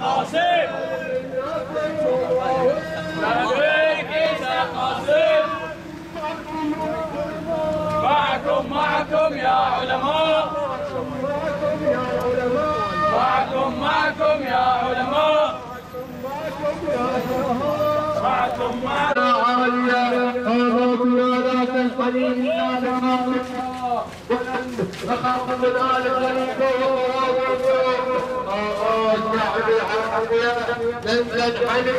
قاسم تبريك عيسى قاسم معكم معكم يا علماء. معكم معكم. يا علماء معكم معكم الطاغية لن تنحني.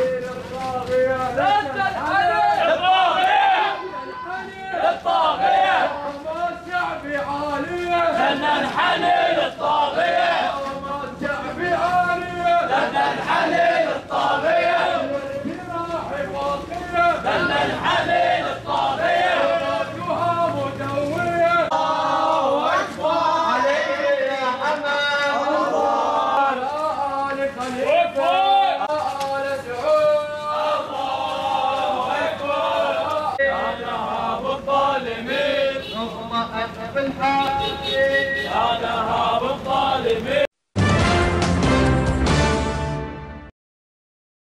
لن تنحني للطاغية للطاغية شعبي عالية لن أنت بالحق يا نهار الظالمين